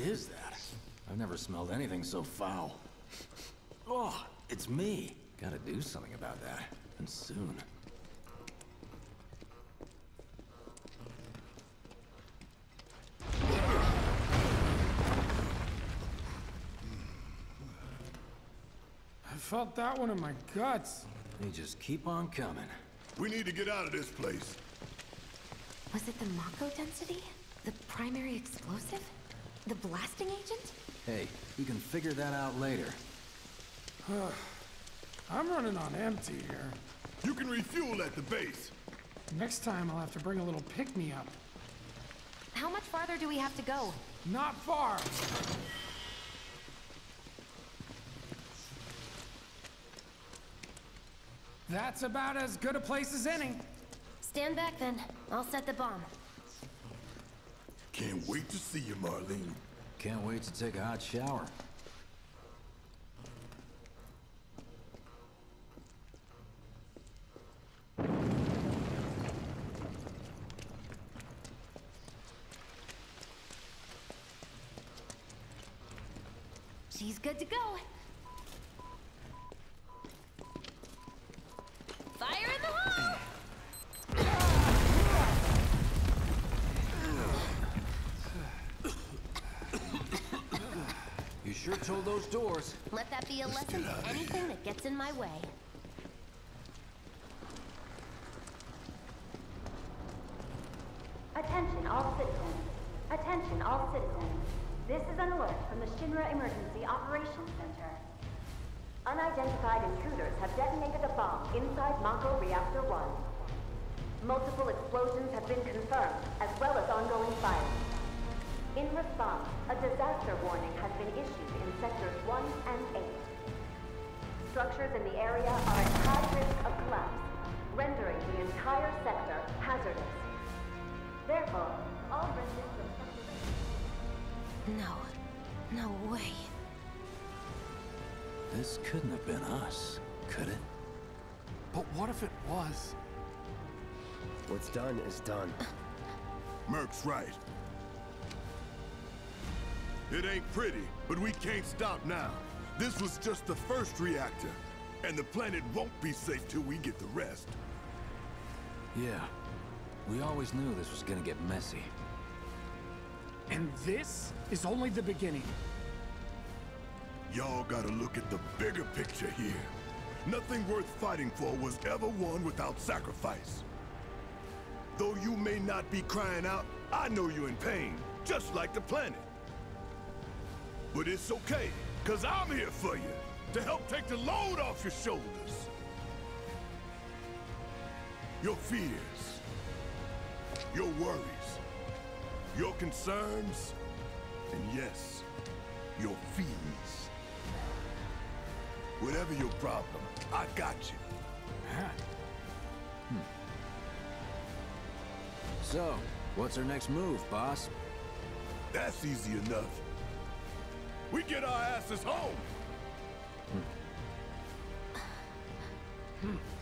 is that? I've never smelled anything so foul. Oh, it's me. Gotta do something about that. And soon. I felt that one in my guts. They just keep on coming. We need to get out of this place. Was it the Mako density? The primary explosive? The blasting agent? Hey, we can figure that out later. I'm running on empty here. You can refuel at the base. Next time I'll have to bring a little pick-me-up. How much farther do we have to go? Not far. That's about as good a place as any. Stand back then. I'll set the bomb. Can't wait to see you, Marlene. Can't wait to take a hot shower. She's good to go. Those doors. Let that be a lesson to anything that gets in my way. This couldn't have been us, could it? But what if it was? What's done is done. Merc's right. It ain't pretty, but we can't stop now. This was just the first reactor, and the planet won't be safe till we get the rest. Yeah. We always knew this was gonna get messy. And this is only the beginning. Y'all gotta look at the bigger picture here. Nothing worth fighting for was ever won without sacrifice. Though you may not be crying out, I know you're in pain, just like the planet. But it's okay, cause I'm here for you, to help take the load off your shoulders. Your fears, your worries, your concerns, and yes, your feelings. Whatever your problem, I got you. Hmm. So, what's our next move, boss? That's easy enough. We get our asses home. We'll split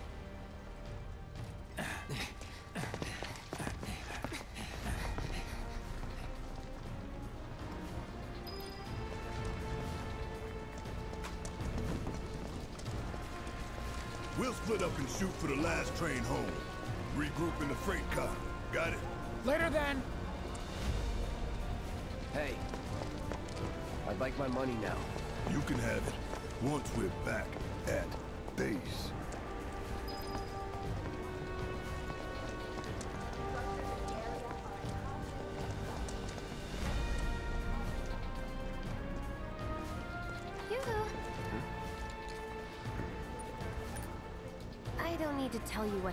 up and shoot for the last train home. Regroup in the freight car. Got it? Later then. Hey. I'd like my money now. You can have it once we're back at base.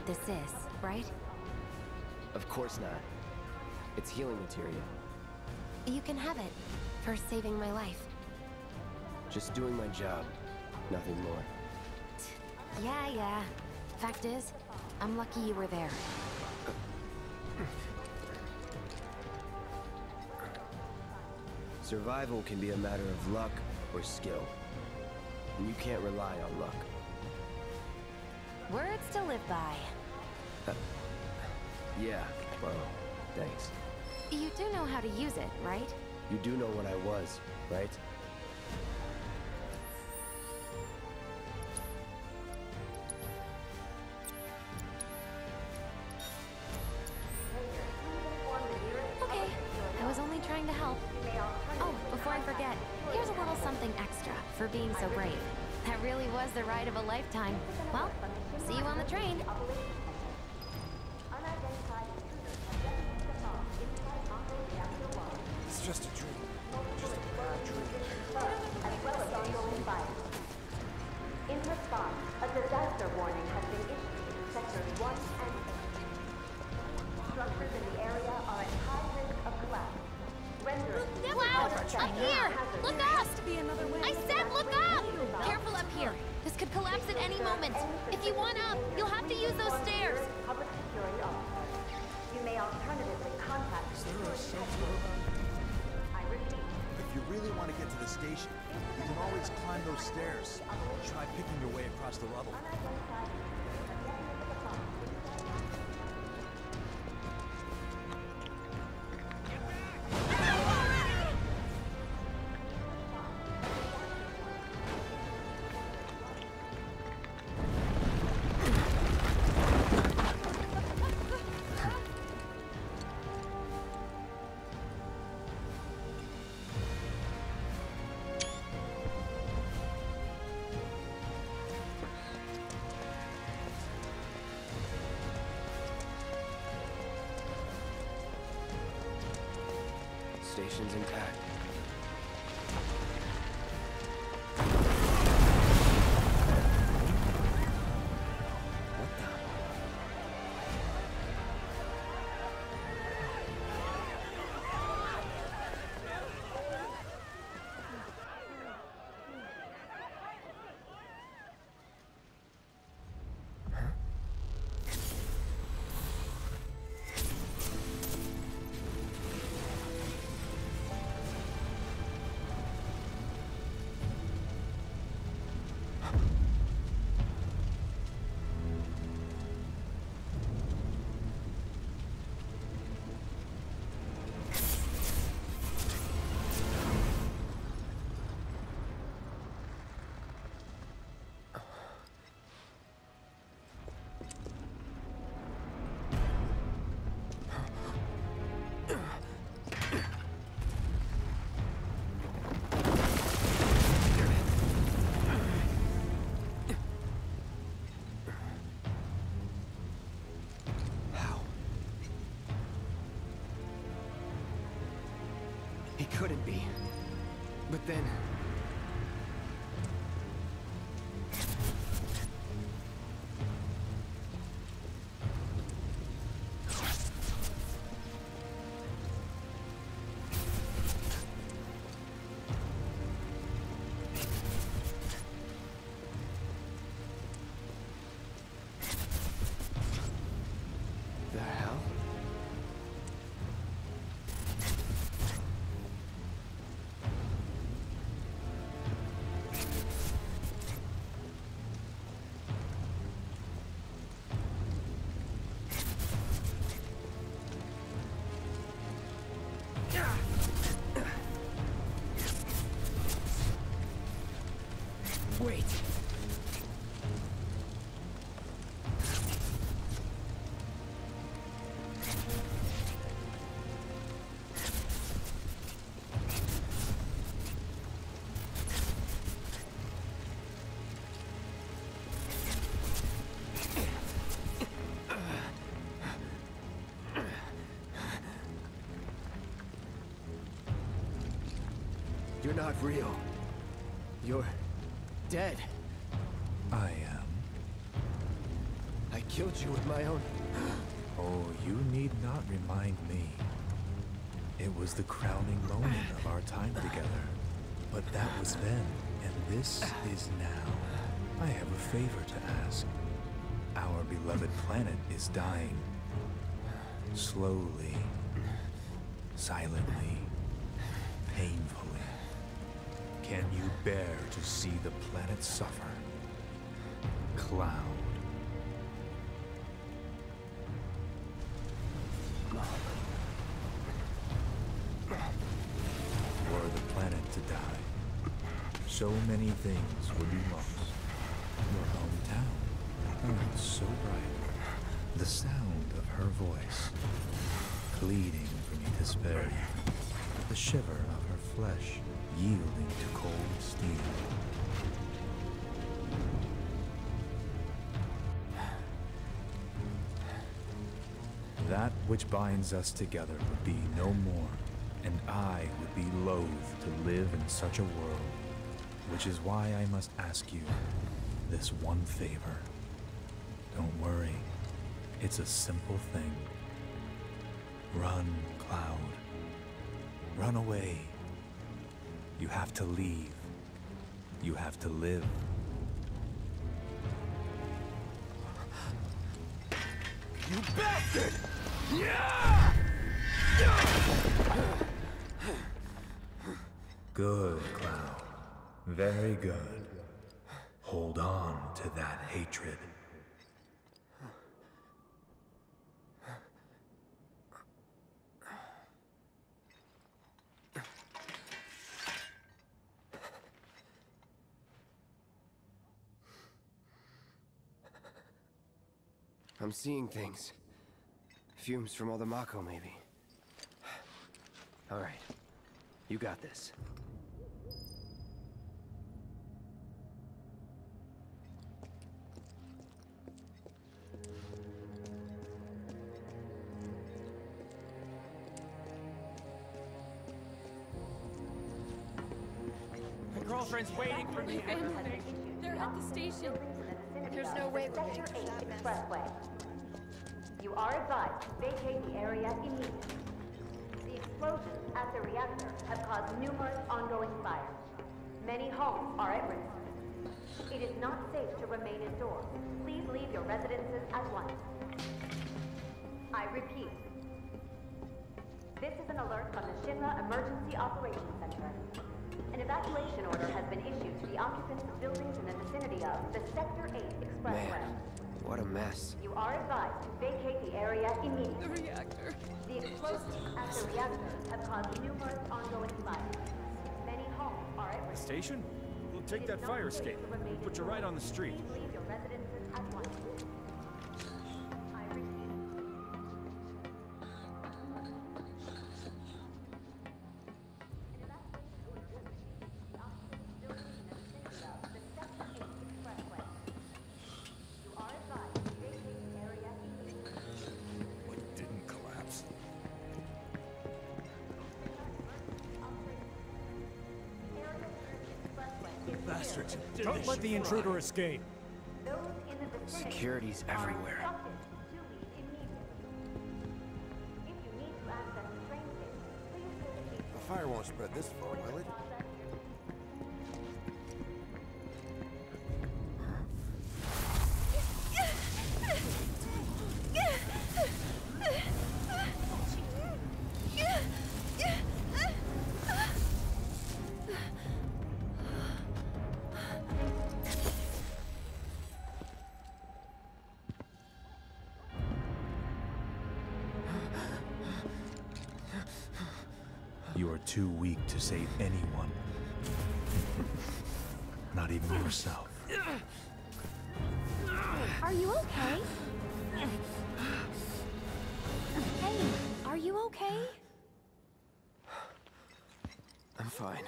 What this is, right? Of course not. It's healing material. You can have it for saving my life. Just doing my job. Nothing more. Yeah, yeah. Fact is, I'm lucky you were there. Survival can be a matter of luck or skill. And you can't rely on luck. Words to live by. Uh, yeah, well, thanks. You do know how to use it, right? You do know what I was, right? stairs. Try picking your way across the rubble. station's intact. be. But then... You're not real. You're dead. I am. I killed you with my own... oh, you need not remind me. It was the crowning moment of our time together. But that was then, and this is now. I have a favor to ask. Our beloved planet is dying. Slowly. Silently. Can you bear to see the planet suffer? Cloud. Were the planet to die, so many things would be lost. Your hometown, oh, so bright. The sound of her voice, pleading for me to spare you. The shiver of her flesh, yielding to cold steel. That which binds us together would be no more, and I would be loath to live in such a world, which is why I must ask you this one favor. Don't worry, it's a simple thing. Run, Cloud. Run away. You have to leave. You have to live. You bastard! Yeah! Good, Cloud. Very good. Hold on to that hatred. I'm seeing things. Fumes from all the Mako, maybe. All right. You got this. My girlfriend's waiting for me. They're at the station. There's no way we're getting to that expressway. You are advised to vacate the area immediately. The explosions at the reactor have caused numerous ongoing fires. Many homes are at risk. It is not safe to remain indoors. Please leave your residences at once. I repeat. This is an alert from the Shinra Emergency Operations Center. An evacuation order has been issued to the occupants of buildings in the vicinity of the Sector 8 Expressway. Man, what a mess. You are advised to vacate the area immediately. The reactor. The explosions at the reactor have caused numerous ongoing fires. Many homes are at The risk. station? We'll take that fire escape. to remain Put you right on the indoors. street. Intruder escape. Those in the vicinity Security's everywhere. instructed to leave immediately. If you need to access the train station, please visit The fire won't spread this far, will it? Too weak to save anyone. Not even yourself. Are you okay? Hey, are you okay? I'm fine.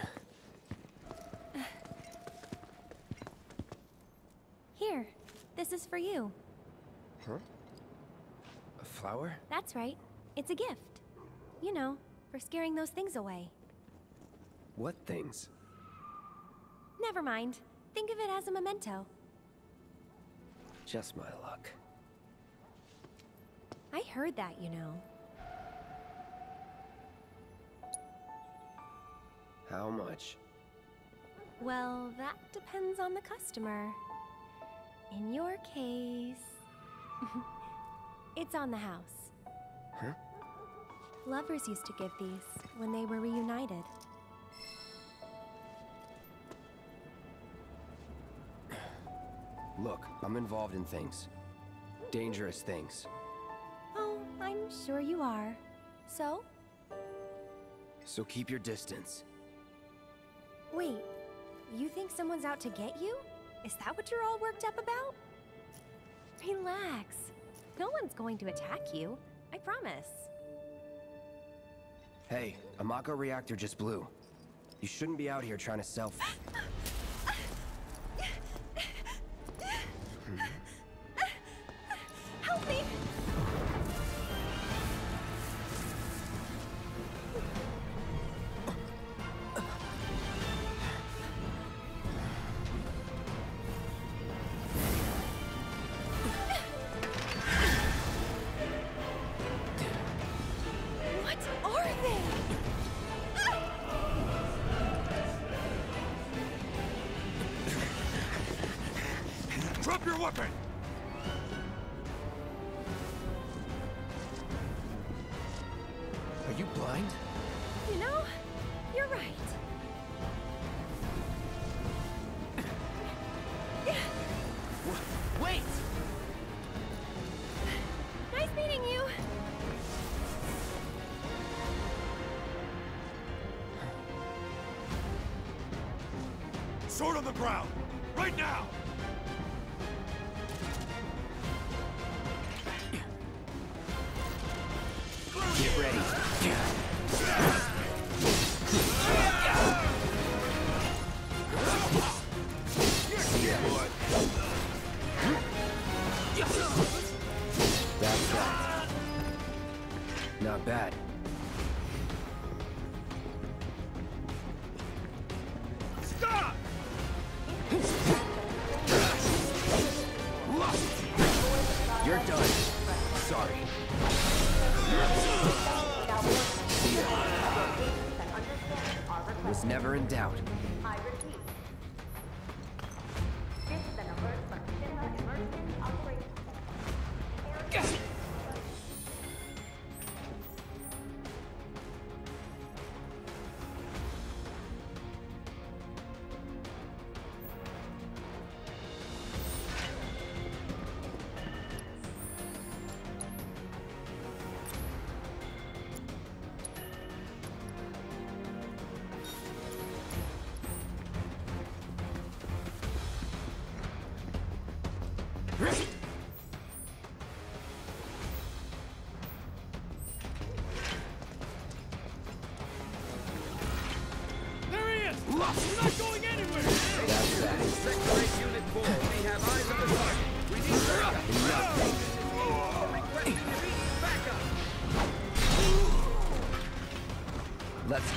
Here, this is for you. Huh? A flower? That's right. It's a gift. You know, for scaring those things away. What things? Never mind. Think of it as a memento. Just my luck. I heard that, you know. How much? Well, that depends on the customer. In your case, it's on the house. Lovers used to give these when they were reunited. Look, I'm involved in things. Dangerous things. Oh, I'm sure you are. So? So keep your distance. Wait, you think someone's out to get you? Is that what you're all worked up about? Relax. No one's going to attack you. I promise. Hey, a Mako reactor just blew. You shouldn't be out here trying to self- sword on the ground! Right now!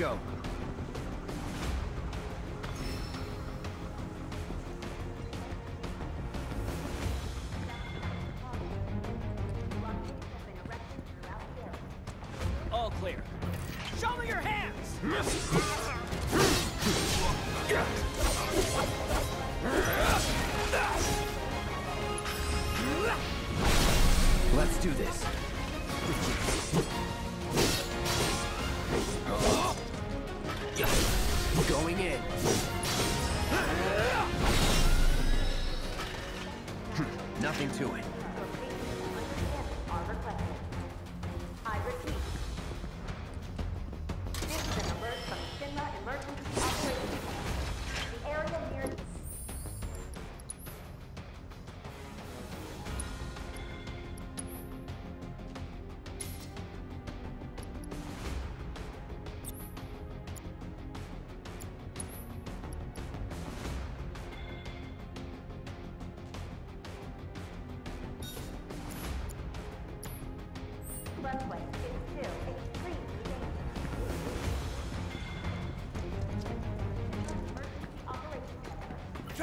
go.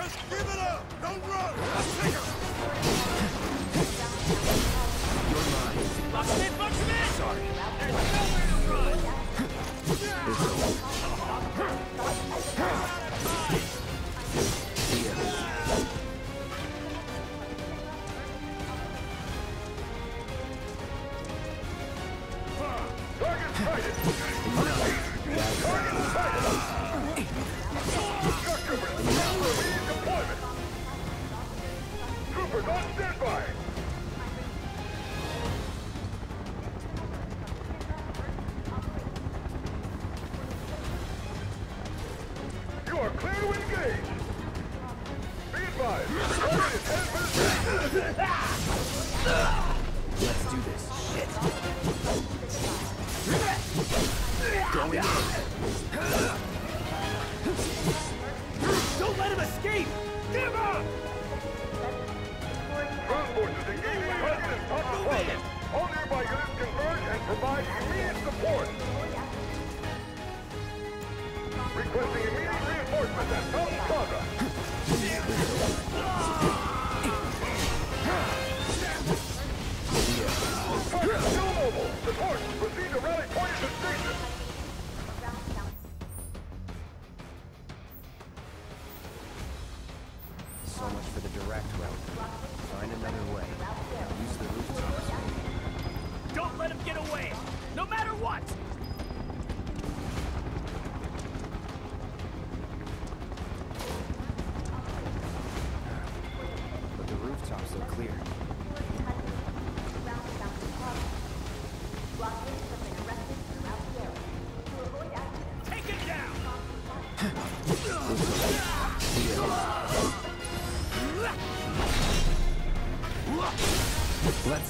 Just give it up! Don't run! Take her!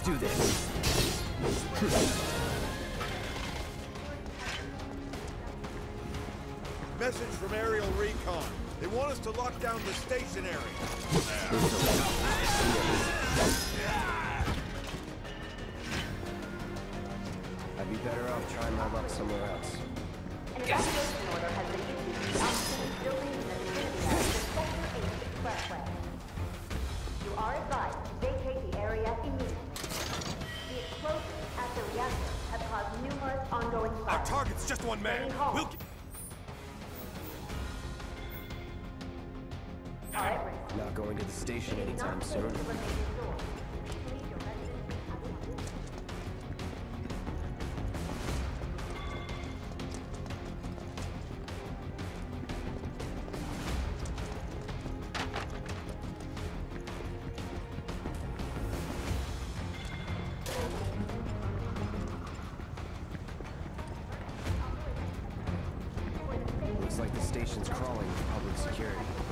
do this. Message from aerial recon. They want us to lock down the station area. I'm. Looks like the station's crawling with public security.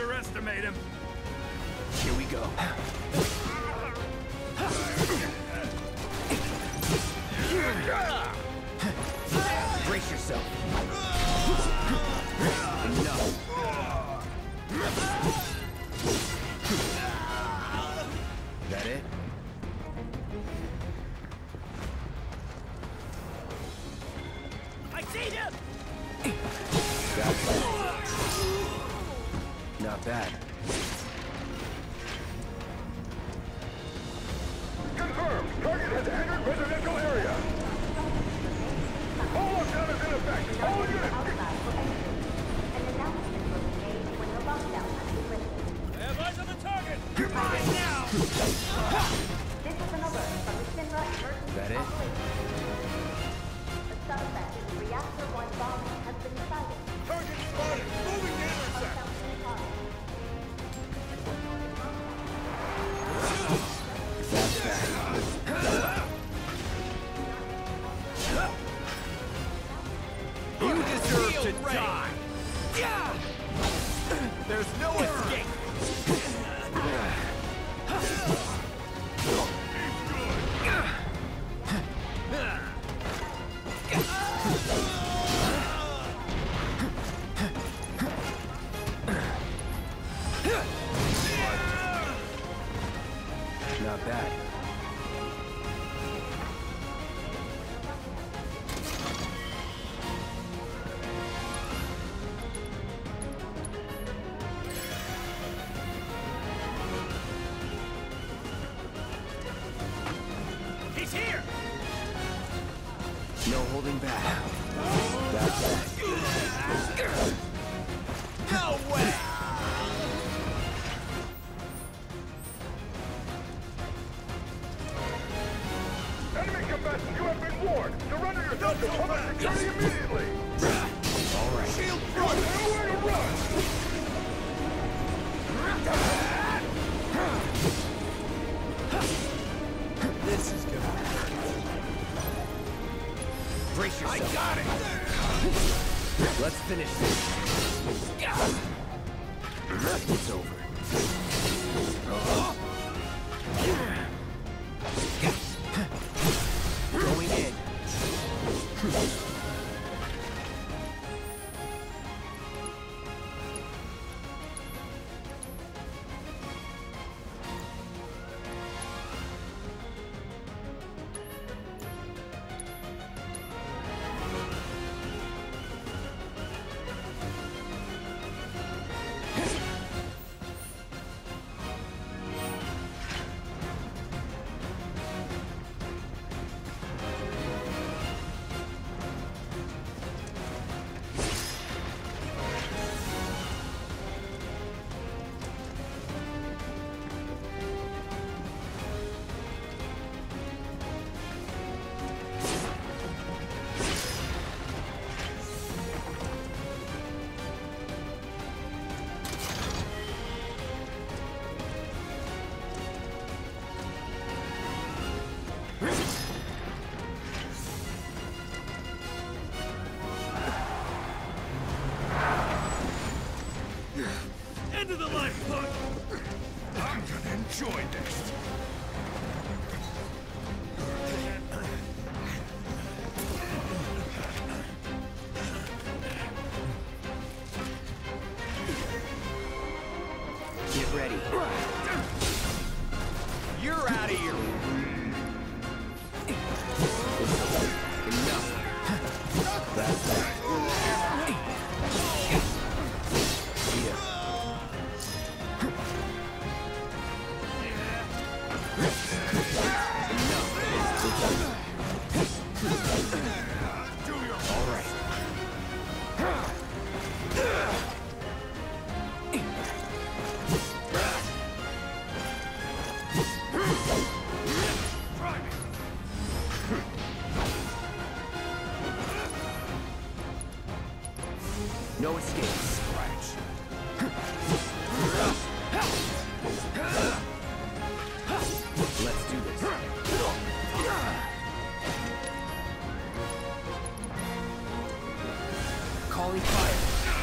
underestimate him. Here we go. Brace yourself. I got it! Let's finish this. It's over. Going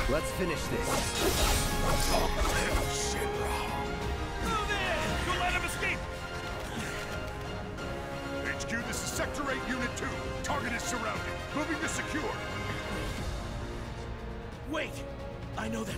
Let's finish this. Move in! Don't let him escape! HQ, this is Sector 8, Unit 2. Target is surrounded. Moving to secure. Wait! I know that.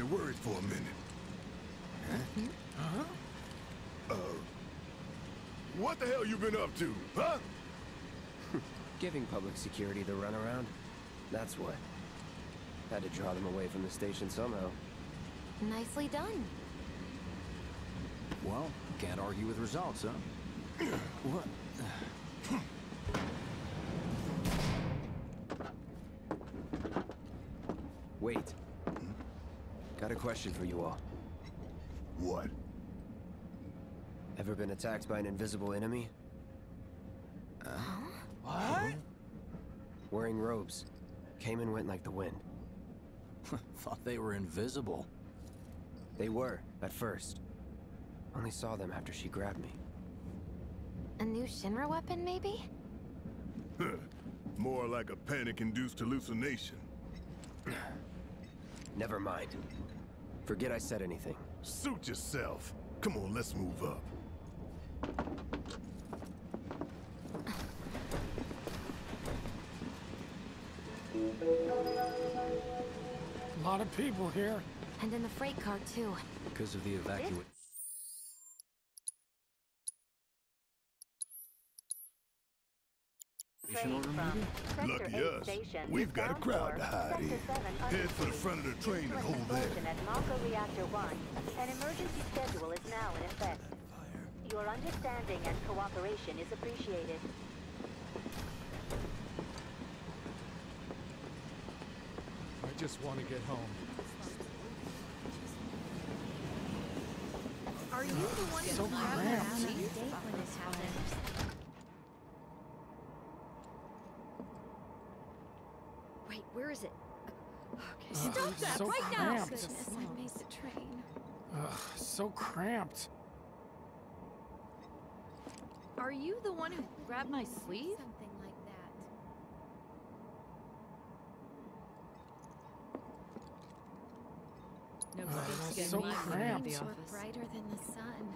me worried for a minute. Huh? Uh, what the hell you been up to, huh? Giving public security the runaround. That's what. Had to draw them away from the station somehow. Nicely done. Well, can't argue with results, huh? what? Got a question for you all. What? Ever been attacked by an invisible enemy? Uh-huh. What? Wearing robes. Came and went like the wind. Thought they were invisible. They were, at first. Only saw them after she grabbed me. A new Shinra weapon, maybe? More like a panic-induced hallucination. Never mind. Forget I said anything. Suit yourself. Come on, let's move up. A lot of people here. And in the freight car, too. Because of the evacuate. Lucky us. We've got a crowd to hide in. Head for the front of the train and hold there. At Mako Reactor 1, an emergency schedule is now in effect. Your understanding and cooperation is appreciated. I just want to get home. Are you the one So who grabbed cramped. my Date sleeve? when this happens. Wait, where is it? Okay, Ugh, stop that so right now! cramped. Goodness, I made the train. Ugh, so cramped. Are you the one who grabbed my sleeve? Something like that. No Ugh, sense so cramped. the We're office. brighter than the sun.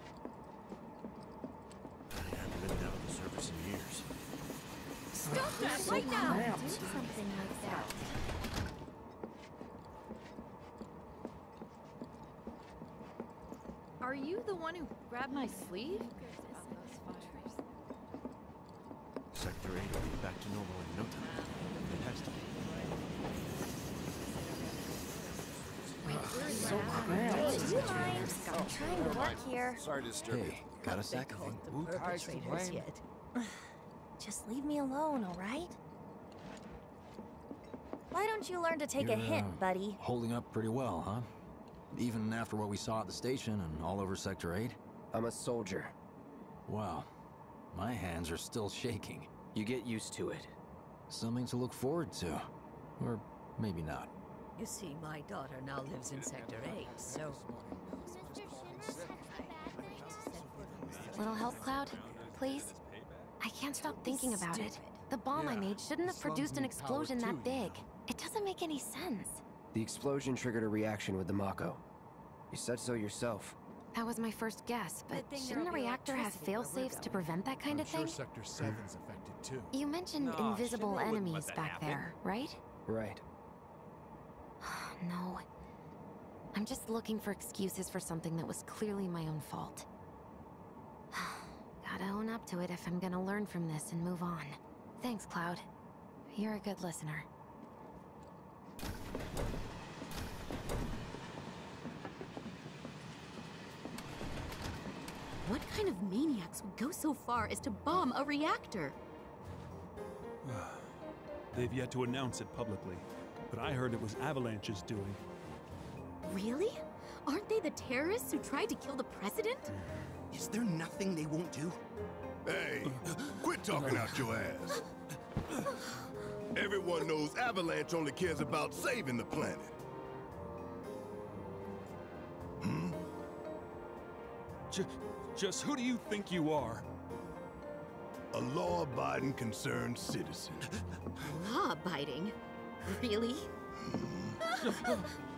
I haven't been down to the surface in years. Stop that so right now! cramped. Do something like that. Are you the one who grabbed my sleeve? Sector 8 will be back to normal in no time. It has to be. So cramped. Do you mind? I'm trying to work here. Sorry to disturb Hey, got a sec? Who ties the blame? Just leave me alone, alright? Why don't you learn to take a You're, hint, uh, buddy? Holding up pretty well, huh? Even after what we saw at the station and all over Sector 8? I'm a soldier. Wow. My hands are still shaking. You get used to it. Something to look forward to. Or maybe not. You see, my daughter now lives in Sector 8, so... Little help, Cloud? Please? I can't stop thinking about it. The bomb I made shouldn't have produced an explosion that big. It doesn't make any sense. The explosion triggered a reaction with the Mako. You said so yourself. That was my first guess, but shouldn't the reactor have electricity fail-safes to prevent that kind I'm of sure thing? Sector 7's affected too. You mentioned Nah, invisible enemies back happen. there, right? Right. no. I'm just looking for excuses for something that was clearly my own fault. Gotta own up to it if I'm gonna learn from this and move on. Thanks, Cloud. You're a good listener. What kind of maniacs would go so far as to bomb a reactor? They've yet to announce it publicly, but I heard it was Avalanche's doing. Really? Aren't they the terrorists who tried to kill the president? Hmm. Is there nothing they won't do? Hey, quit talking out your ass. Everyone knows Avalanche only cares about saving the planet. J- just who do you think you are? A law-abiding, concerned citizen. Law-abiding? Really?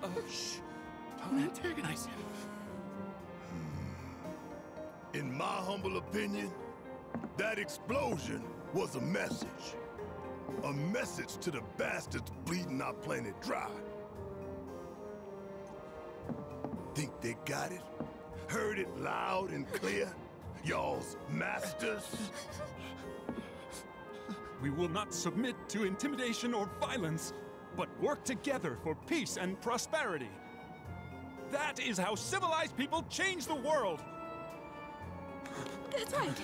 Oh, shh. Don't antagonize him. Hmm. In my humble opinion, that explosion was a message. A message to the bastards bleeding our planet dry. Think they got it? Heard it loud and clear? Y'all's masters? We will not submit to intimidation or violence, but work together for peace and prosperity. That is how civilized people change the world. That's right.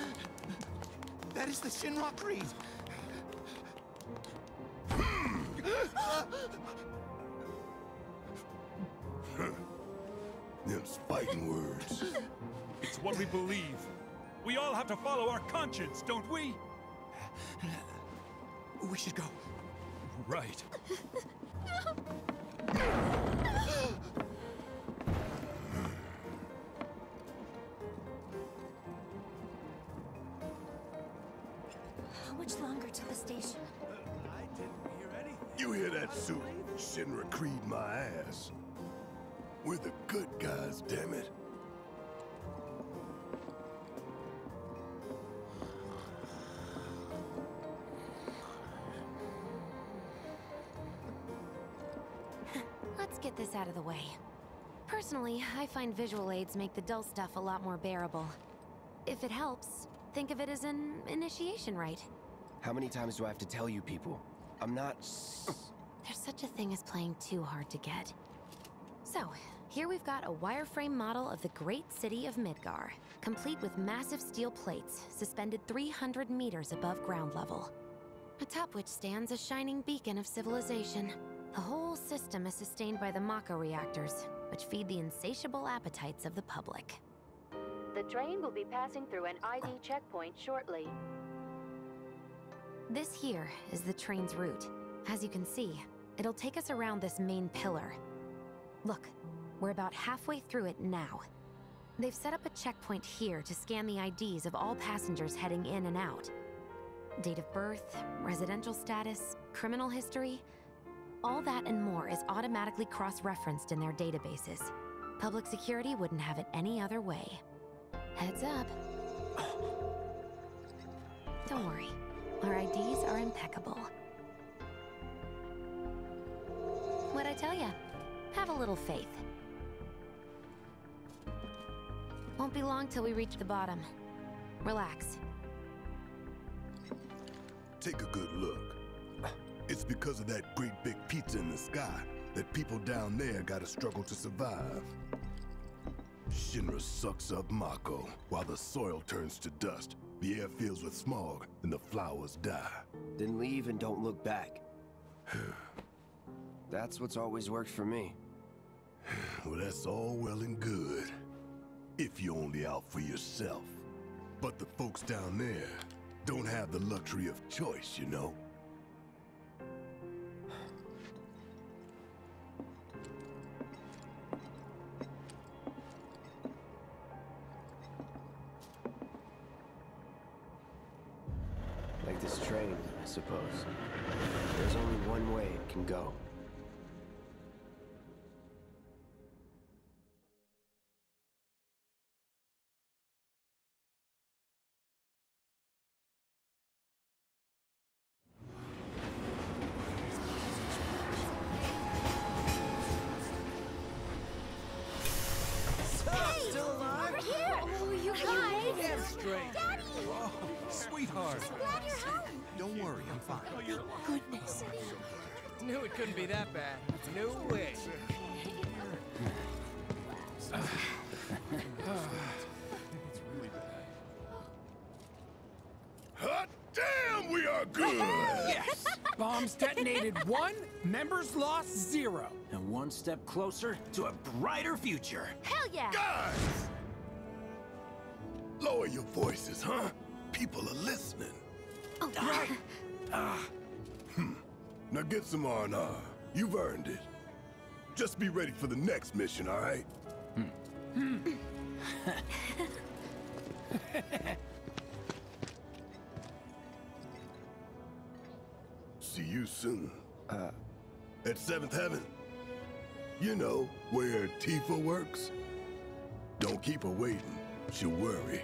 That is the Shinra Creed. Them's fighting words. It's what we believe. We all have to follow our conscience, don't we? We should go. Right. How much longer to the station? Uh, you hear that, Sue? Shinra Creed my ass. We're the good guys, damn it. Let's get this out of the way. Personally, I find visual aids make the dull stuff a lot more bearable. If it helps, think of it as an initiation rite. How many times do I have to tell you people? I'm not. There's such a thing as playing too hard to get. So, here we've got a wireframe model of the great city of Midgar, complete with massive steel plates suspended 300 meters above ground level. Atop which stands a shining beacon of civilization. The whole system is sustained by the Mako reactors, which feed the insatiable appetites of the public. The train will be passing through an ID checkpoint shortly. This here is the train's route. As you can see, it'll take us around this main pillar. Look, we're about halfway through it now. They've set up a checkpoint here to scan the IDs of all passengers heading in and out. Date of birth, residential status, criminal history, all that and more is automatically cross-referenced in their databases. Public security wouldn't have it any other way. Heads up. Don't worry. Our IDs are impeccable. What'd I tell ya? Have a little faith. Won't be long till we reach the bottom. Relax. Take a good look. It's because of that great big pizza in the sky that people down there gotta struggle to survive. Shinra sucks up Mako while the soil turns to dust, the air fills with smog, and the flowers die. Then leave and don't look back. That's what's always worked for me. Well, that's all well and good. If you're only out for yourself. But the folks down there don't have the luxury of choice, you know? Guys! Daddy! Oh, sweetheart. I'm glad you're home. Don't worry, I'm fine. Oh, Thank goodness. Knew it couldn't be that bad. No way. Hot damn, we are good! yes! Bombs detonated one, members lost zero. And one step closer to a brighter future. Hell yeah! Guys! Lower your voices, huh? People are listening. Oh, right. Ah. Hmm. Now get some R&R. You've earned it. Just be ready for the next mission, all right? See you soon. Uh, At Seventh Heaven. You know, where Tifa works. Don't keep her waiting. She'll worry.